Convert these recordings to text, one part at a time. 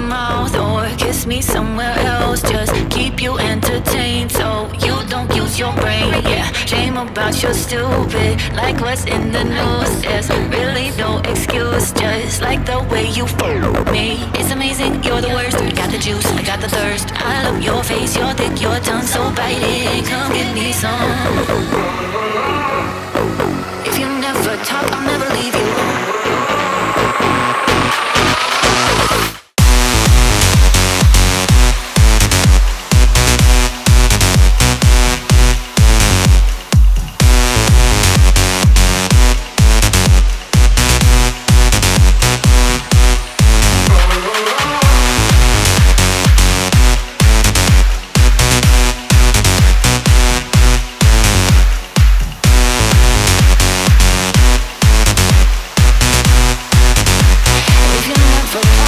mouth or kiss me somewhere else. Just keep you entertained so you don't use your brain. Yeah, shame about your stupid, like what's in the news. There's really no excuse, just like the way you f me. It's amazing, you're the worst. Got the juice, I got the thirst. I love your face, your dick, your tongue, so bite it. Come give me some. If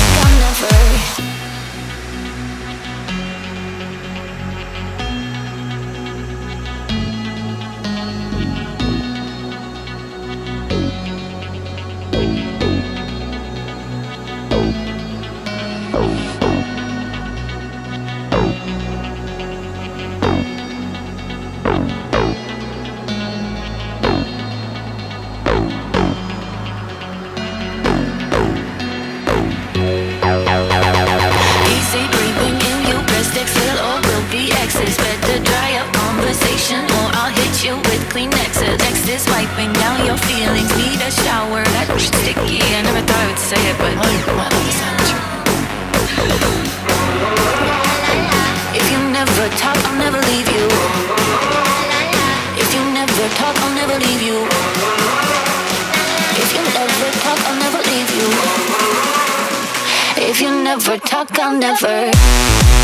be. Better dry up conversation or I'll hit you with Kleenexes. Next is wiping down your feelings. Need a shower, that's sticky. I never thought I would say it, but I love. If you never talk, I'll never leave you. If you never talk, I'll never leave you. If you never talk, I'll never leave you. If you never talk, I'll never.